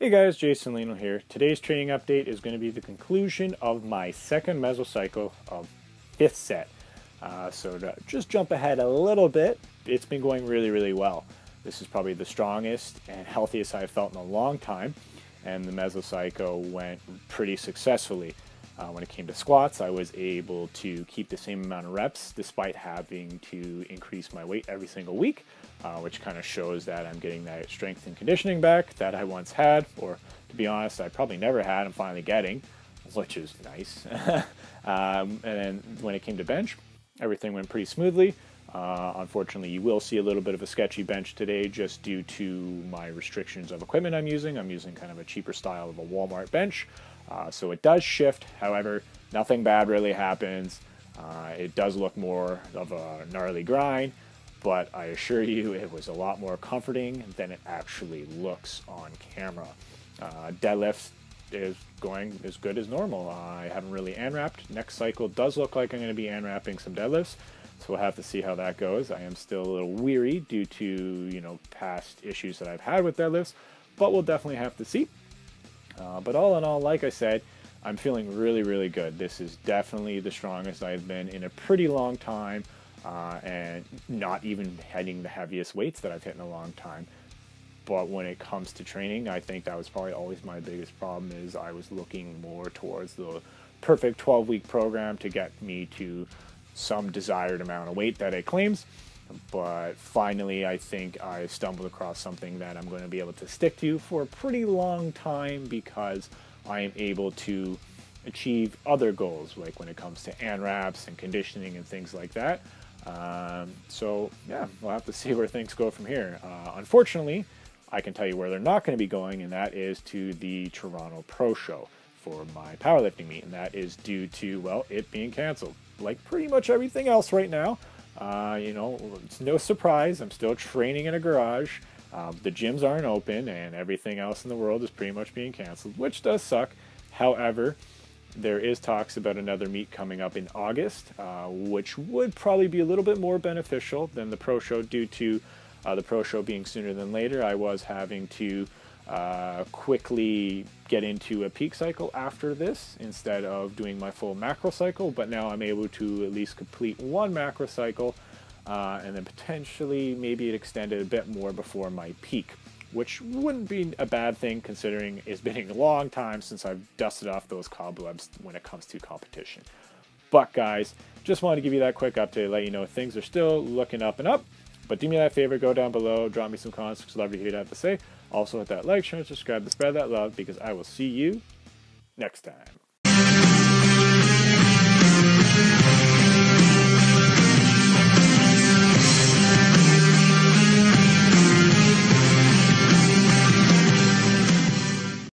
Hey guys, Jason Leeno here. Today's training update is going to be the conclusion of my second mesocycle of fifth set. Uh, so to just jump ahead a little bit, it's been going really, really well. This is probably the strongest and healthiest I've felt in a long time, and the mesocycle went pretty successfully. Uh, when it came to squats, I was able to keep the same amount of reps despite having to increase my weight every single week, uh, which kind of shows that I'm getting that strength and conditioning back that I once had, or to be honest, I probably never had. I'm finally getting, which is nice. um, and then when it came to bench, everything went pretty smoothly. Uh, unfortunately, you will see a little bit of a sketchy bench today just due to my restrictions of equipment I'm using. I'm using kind of a cheaper style of a Walmart bench. Uh, so it does shift, however, nothing bad really happens. Uh, it does look more of a gnarly grind, but I assure you it was a lot more comforting than it actually looks on camera. Uh, deadlift is going as good as normal. I haven't really unwrapped. Next cycle does look like I'm going to be unwrapping some deadlifts, so we'll have to see how that goes. I am still a little weary due to you know past issues that I've had with deadlifts, but we'll definitely have to see. Uh, but all in all, like I said, I'm feeling really, really good. This is definitely the strongest I've been in a pretty long time, uh, and not even hitting the heaviest weights that I've hit in a long time. But when it comes to training, I think that was probably always my biggest problem is I was looking more towards the perfect 12 week program to get me to some desired amount of weight that it claims. But finally, I think I stumbled across something that I'm going to be able to stick to for a pretty long time because I am able to achieve other goals, like when it comes to AMRAPs and conditioning and things like that. Um, so, yeah, we'll have to see where things go from here. Uh, unfortunately, I can tell you where they're not going to be going, and that is to the Toronto Pro Show for my powerlifting meet, and that is due to, well, it being canceled. Like pretty much everything else right now. Uh, you know, it's no surprise. I'm still training in a garage. Um, the gyms aren't open, and everything else in the world is pretty much being canceled, which does suck. However, there is talks about another meet coming up in August, uh, which would probably be a little bit more beneficial than the pro show due to uh, the pro show being sooner than later. I was having to uh, quickly get into a peak cycle after this instead of doing my full macro cycle, but now I'm able to at least complete one macro cycle uh, and then potentially maybe it extended a bit more before my peak, which wouldn't be a bad thing considering it's been a long time since I've dusted off those cobwebs when it comes to competition. But guys, just wanted to give you that quick update, let you know things are still looking up and up. But do me that favor, go down below, drop me some comments, because I'd love to hear what you have to say. Also hit that like, share, and subscribe to spread that love, because I will see you next time.